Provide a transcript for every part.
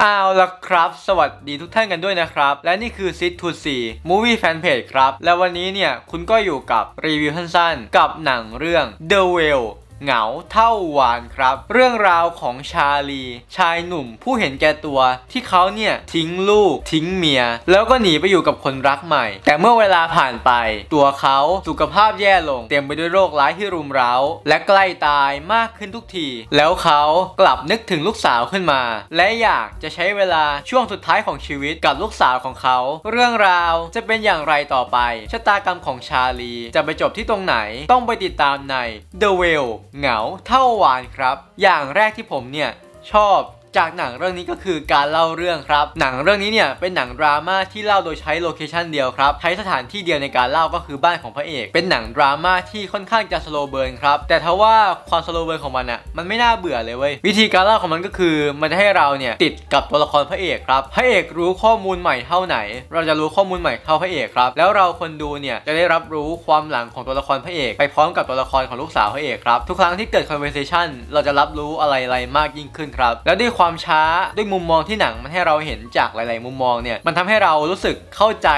เอาละครับ สวัสดีทุกท่านกันด้วยนะครับ และนี่คือ Sit to See Movie Fanpage ครับ และวันนี้เนี่ย คุณก็อยู่กับรีวิวสั้นๆ กับหนังเรื่อง The Whale เหงาเท่าวานครับ เรื่องราวของชาลี ชายหนุ่มผู้เห็นแก่ตัวที่เขาเนี่ยทิ้งลูก ทิ้งเมีย แล้วก็หนีไปอยู่กับคนรักใหม่ แต่เมื่อเวลาผ่านไป ตัวเขาสุขภาพแย่ลง เต็มไปด้วยโรคร้ายที่รุมเร้า และใกล้ตายมากขึ้นทุกที แล้วเขากลับนึกถึงลูกสาวขึ้นมา และอยากจะใช้เวลาช่วงสุดท้ายของชีวิตกับลูกสาวของเขา เรื่องราวจะเป็นอย่างไรต่อไปชะตากรรมของชาลี จะไปจบที่ตรงไหนต้องไปติดตามใน The Whale เหงาเท่าวาฬครับ อย่างแรกที่ผมเนี่ยชอบ จากหนังเรื่องนี้ก็คือการเล่าเรื่องครับ หนังเรื่องนี้เนี่ยเป็นหนังดราม่าที่เล่าโดยใช้ location เดียวครับ ใช้สถานที่เดียวในการเล่าก็คือบ้านของพระเอก เป็นหนังดราม่าที่ค่อนข้างจะ slow burn ครับ แต่ทว่าความสโลเบิร์นของมันอะมันไม่น่าเบื่อเลยเว้ย วิธีการเล่าของมันก็คือ มันจะให้เราเนี่ยติดกับตัวละครพระเอกครับ พระเอกรู้ข้อมูลใหม่เท่าไหน เราจะรู้ข้อมูลใหม่เท่าพระเอกครับ แล้วเราคนดูเนี่ยจะได้รับรู้ความหลังของตัวละครพระเอก ไปพร้อมกับตัวละครของลูกสาวพระเอกครับ ทุกครั้งที่เกิด conversation เราจะรับรู้อะไรๆมากยิ่งขึ้นครับ แล้วด้วยความความช้าด้วยมุมมองที่หนังมันให้เราเห็นจากหลาย ๆ มุมมองเนี่ยมันทำให้เรารู้สึกเข้าใจ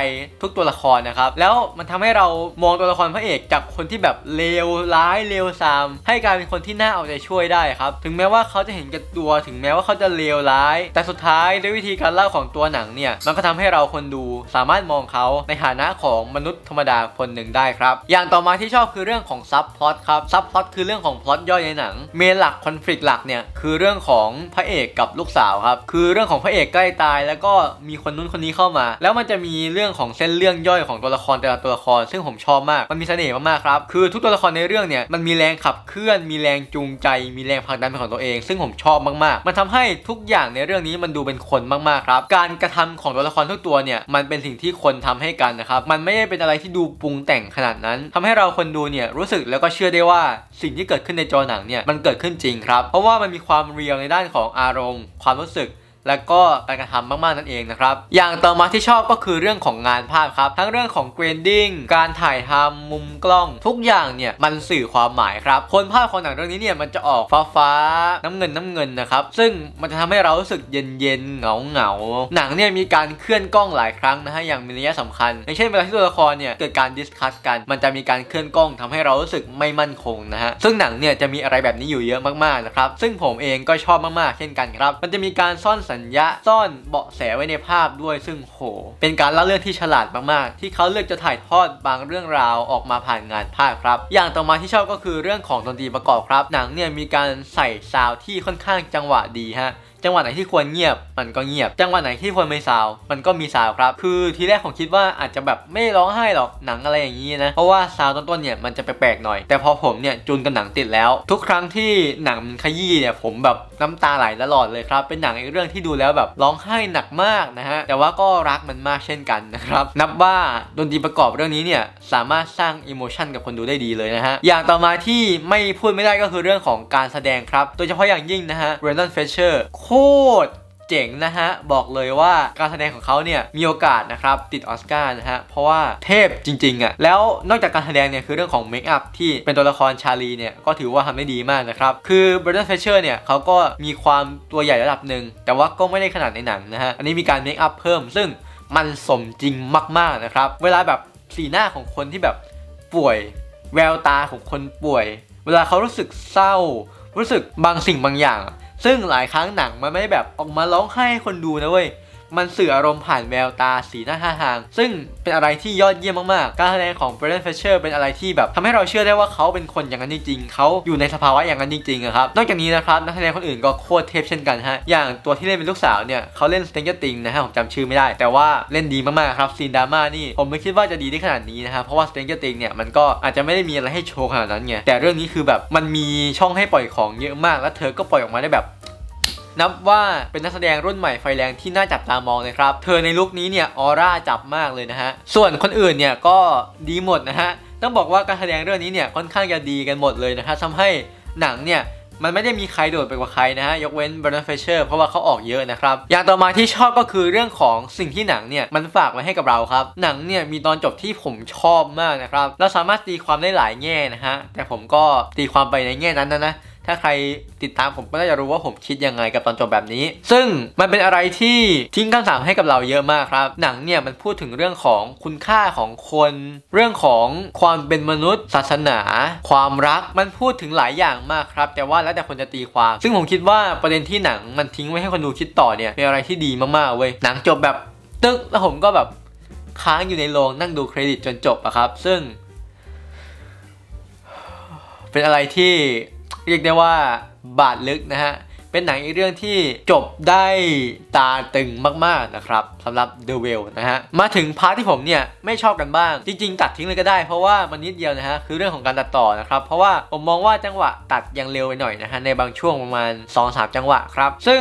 ทุกตัวละครนะครับแล้วมันทำให้เรามองตัวละครพระเอกจากคนที่แบบเลวร้ายเลวซาม ให้กลายเป็นคนที่น่าเอาใจช่วยได้ครับถึงแม้ว่าเขาจะเห็นแก่ตัวถึงแม้ว่าเขาจะเลวร้าย แต่สุดท้ายด้วยวิธีการเล่าของตัวหนังเนี่ยมันก็ทำให้เราคนดูสามารถมองเขาในฐานะของมนุษย์ธรรมดาคนหนึ่งได้ครับอย่างต่อมาที่ชอบคือเรื่องของซับพลอตครับซับพลอตคือเรื่องของพล็อตย่อยในหนังเมนหลักคอนฟ lict หลักเนี่ยคือเรื่องของพระเอกกับลูกสาวครับ คือเรื่องของพระเอกใกล้ตาย แล้วก็มีคนนู้นคนนี้เข้ามา แล้วมันจะมีเรื่องของเส้นเรื่องย่อยของตัวละครแต่ละตัวละคร ซึ่งผมชอบมาก มันมีเสน่ห์มากๆครับ คือทุกตัวละครในเรื่องเนี่ย มันมีแรงขับเคลื่อน มีแรงจูงใจ มีแรงผลักดันเป็นของตัวเอง ซึ่งผมชอบมากๆ มันทำให้ทุกอย่างในเรื่องนี้มันดูเป็นคนมากๆครับ การกระทำของตัวละครทุกตัวเนี่ย มันเป็นสิ่งที่คนทำให้กันนะครับ มันไม่ได้เป็นอะไรที่ดูปรุงแต่งขนาดนั้นทำให้เราคนดูเนี่ยรู้สึกแล้วก็เชื่อได้ว่าสิ่งที่เกิดขึ้นในจอหนังเนี่ยมันเกิดขึ้นจริงครับ เพราะว่ามันมีความเรียลในด้านของอารมณ์ ความรู้สึก และก็การกระทำมากๆนั่นเองนะครับ อย่างต่อมาที่ชอบก็คือเรื่องของงานภาพครับ ทั้งเรื่องของ grading การถ่ายทำมุมกล้อง ทุกอย่างเนี่ยมันสื่อความหมายครับโทนภาพของหนังเรื่องนี้เนี่ยมันจะออกฟ้าฟ้าน้ำเงินน้ำเงินนะครับซึ่งมันจะทำให้เรารู้สึกเย็นเย็นเหงาเหงาหนังเนี่ยมีการเคลื่อนกล้องหลายครั้งนะฮะอย่างมีนัยสำคัญอย่างเช่นเวลาที่ตัวละครเนี่ยเกิดการ discuss กัน มันจะมีการเคลื่อนกล้องทำให้เรารู้สึกไม่มั่นคงนะฮะซึ่งหนังเนี่ยจะมีอะไรแบบนี้อยู่เยอะมากๆนะครับซึ่งผมเองก็ชอบมากๆเช่นกันครับมันจะมีการซ่อนสัญญะซ่อนเบาะแสไว้ในภาพด้วยซึ่งโห เป็นการเล่าเรื่องที่ฉลาดมากๆ ที่เขาเลือกจะถ่ายทอดบางเรื่องราวออกมาผ่านงานภาพครับ อย่างต่อมาที่ชอบก็คือเรื่องของดนตรีประกอบครับ หนังเนี่ยมีการใส่ซาวที่ค่อนข้างจังหวะดีฮะ จังหวะไหนที่ควรเงียบมันก็เงียบ จังหวะไหนที่ควรไม่ซาว มันก็มีซาวครับ คือทีแรกผมคิดว่าอาจจะแบบไม่ร้องไห้หรอกหนังอะไรอย่างนี้นะ เพราะว่าซาวต้นๆเนี่ยมันจะแปลกๆหน่อย แต่พอผมเนี่ยจูนกับหนังติดแล้ว ทุกครั้งที่หนังมันขยี้เนี่ยผมแบบน้ำตาไหลตลอดเลยครับ เป็นหนังอีกเรื่องที่ดูแล้วแบบร้องไห้หนักมากนะฮะ แต่ว่าก็รักมันมากเช่นกันนะครับ นับว่าดนตรีประกอบเรื่องนี้เนี่ยสามารถสร้าง emotion กับคนดูได้ดีเลยนะฮะ อย่างต่อมาที่ไม่พูดไม่ได้ก็คือเรื่องของการแสดงครับ โดยเฉพาะอย่างยิ่งนะฮะ Brendan Fraser โคตรเจ๋งนะฮะ บอกเลยว่าการแสดงของเขาเนี่ยมีโอกาสนะครับติดออสการ์นะฮะ เพราะว่าเทพจริงๆอะ่ะแล้วนอกจากการแสดงเนี่ยคือเรื่องของ makeup ที่เป็นตัวละครชาร์ลีเนี่ย ก็ถือว่าทำได้ดีมากนะครับ คือ Brendan Fraser เนี่ยเขาก็มีความตัวใหญ่ระดับหนึ่ง แต่ว่าก็ไม่ได้ขนาดในหนังนะฮะ อันนี้มีการ makeup เพิ่ม ซึ่งมันสมจริงมากๆนะครับเวลาแบบสีหน้าของคนที่แบบป่วย แววตาของคนป่วย เวลาเขารู้สึกเศร้า รู้สึกบางสิ่งบางอย่าง ซึ่งหลายครั้งหนังมันไม่ได้แบบออกมาร้องไห้ให้คนดูนะเว้ยมันสื่ออารมณ์ผ่านแววตาสีหน้าท่าทาง ซึ่งเป็นอะไรที่ยอดเยี่ยมมากๆ การแสดงของ Brendan Fraser เป็นอะไรที่แบบทำให้เราเชื่อได้ว่าเขาเป็นคนอย่างนั้นจริงๆเขาอยู่ในสภาวะอย่างนั้นจริงๆครับ นอกจากนี้นะครับนักแสดงคนอื่นก็โคตรเทพเช่นกันฮะ อย่างตัวที่เล่นเป็นลูกสาวเนี่ยเขาเล่น Stranger Things นะฮะผมจำชื่อไม่ได้ แต่ว่าเล่นดีมากๆครับซีนดราม่านี่ผมไม่คิดว่าจะดีได้ขนาดนี้นะฮะเพราะว่า Stranger Things เนี่ยมันก็อาจจะไม่ได้มีอะไรให้โชว์ขนาดนั้นไงแต่เรื่องนี้คือแบบมันมีช่องให้ปล่อยของเยอะมาก แล้วเธอก็ปล่อยออกมาได้แบบ นับว่าเป็นนักแสดงรุ่นใหม่ไฟแรงที่น่าจับตามองเลยครับ เธอในลุคนี้เนี่ยออร่าจับมากเลยนะฮะ ส่วนคนอื่นเนี่ยก็ดีหมดนะฮะ ต้องบอกว่าการแสดงเรื่องนี้เนี่ยค่อนข้างจะดีกันหมดเลยนะครับทำให้หนังเนี่ยมันไม่ได้มีใครโดดไปกว่าใครนะฮะ ยกเว้น Brendan Fraser เพราะว่าเขาออกเยอะนะครับ อย่างต่อมาที่ชอบก็คือเรื่องของสิ่งที่หนังเนี่ย มันฝากไว้ให้กับเราครับ หนังเนี่ย มีตอนจบที่ผมชอบมากนะครับ เราสามารถตีความได้หลายแง่นะฮะ แต่ผมก็ตีความไปในแง่นั้นนะนะ ถ้าใครติดตามผมก็น่าจะรู้ว่าผมคิดยังไงกับตอนจบแบบนี้ ซึ่งมันเป็นอะไรที่ทิ้งคำถามให้กับเราเยอะมากครับ หนังเนี่ยมันพูดถึงเรื่องของคุณค่าของคน เรื่องของความเป็นมนุษย์ ศาสนา ความรักมันพูดถึงหลายอย่างมากครับ แต่ว่าแล้วแต่คนจะตีความ ซึ่งผมคิดว่าประเด็นที่หนังมันทิ้งไว้ให้คนดูคิดต่อเนี่ยเป็นอะไรที่ดีมากๆเว้ยหนังจบแบบตึ๊กแล้วผมก็แบบค้างอยู่ในโรงนั่งดูเครดิตจนจบอะครับ ซึ่ง เป็นอะไรที่ เรียกได้ว่าบาดลึกนะฮะ เป็นหนังอีกเรื่องที่จบได้ตราตรึงมากๆนะครับสำหรับ The Whale นะฮะ มาถึง part ที่ผมเนี่ยไม่ชอบกันบ้าง จริง ๆ ตัดทิ้งเลยก็ได้ เพราะว่ามันนิดเดียวนะฮะ คือเรื่องของการตัดต่อนะครับ เพราะว่าผมมองว่าจังหวะตัดยังเร็วไปหน่อยนะฮะในบางช่วงประมาณ 2-3 จังหวะครับ ซึ่ง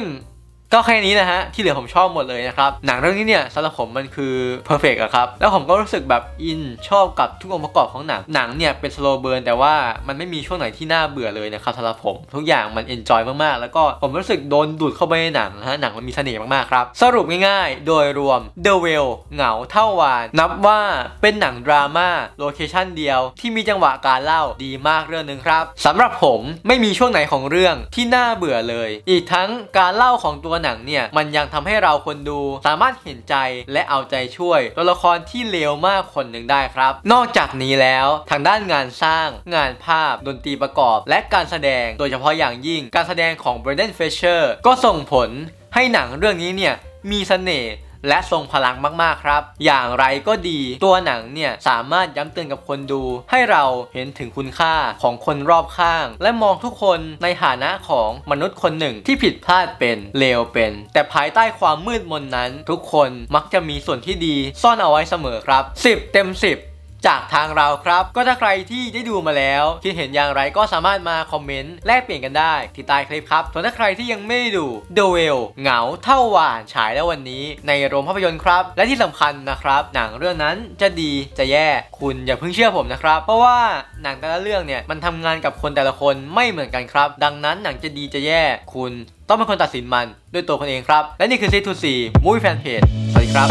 ก็แค่นี้นะฮะ ที่เหลือผมชอบหมดเลยนะครับ หนังเรื่องนี้เนี่ยสำหรับผมมันคือ perfect อะครับ แล้วผมก็รู้สึกแบบอินชอบกับทุกองค์ประกอบของหนัง หนังเนี่ยเป็น slow burn แต่ว่ามันไม่มีช่วงไหนที่น่าเบื่อเลยนะครับสำหรับผม ทุกอย่างมัน enjoy มากๆ แล้วก็ผมรู้สึกโดนดูดเข้าไปในหนังนะฮะหนังมันมีเสน่ห์มากๆครับ สรุปง่ายๆ โดยรวม The Whale เหงาเท่าวาฬ นับว่าเป็นหนังดราม่า location เดียว ที่มีจังหวะการเล่าดีมากเรื่องหนึ่งครับสำหรับผมไม่มีช่วงไหนของเรื่องที่น่าเบื่อเลย อีกทั้งการเล่าของตัวหนังเนี่ยมันยังทำให้เราคนดูสามารถเห็นใจและเอาใจช่วยตัวละครที่เลวมากคนหนึ่งได้ครับ นอกจากนี้แล้วทางด้านงานสร้าง งานภาพ ดนตรีประกอบ และการแสดงโดยเฉพาะอย่างยิ่งการแสดงของ Brendan Fraser ก็ส่งผลให้หนังเรื่องนี้เนี่ยมีเสน่ห์ และทรงพลังมากๆครับ อย่างไรก็ดีตัวหนังเนี่ยสามารถย้ำเตือนกับคนดู ให้เราเห็นถึงคุณค่าของคนรอบข้าง และมองทุกคนในฐานะของมนุษย์คนหนึ่งที่ผิดพลาดเป็นเลวเป็น แต่ภายใต้ความมืดมนนั้น ทุกคนมักจะมีส่วนที่ดีซ่อนเอาไว้เสมอครับ 10 เต็ม 10 จากทางเราครับ ก็ถ้าใครที่ได้ดูมาแล้ว คิดเห็นอย่างไรก็สามารถมาคอมเมนต์แลกเปลี่ยนกันได้ที่ใต้คลิปครับส่วนถ้าใครที่ยังไม่ได้ดู The Well เหงาเท่าหวานฉายแล้ววันนี้ ในโรงภาพยนตร์ครับ และที่สำคัญนะครับ หนังเรื่องนั้นจะดีจะแย่คุณอย่าเพิ่งเชื่อผมนะครับ เพราะว่าหนังแต่ละเรื่องเนี่ยมันทำงานกับคนแต่ละคนไม่เหมือนกันครับ ดังนั้นหนังจะดีจะแย่คุณต้องเป็นคนตัดสินมัน ด้วยตัวคุณเองครับ และนี่คือซีทูซีมูฟแฟนเพจสวัสดีครับ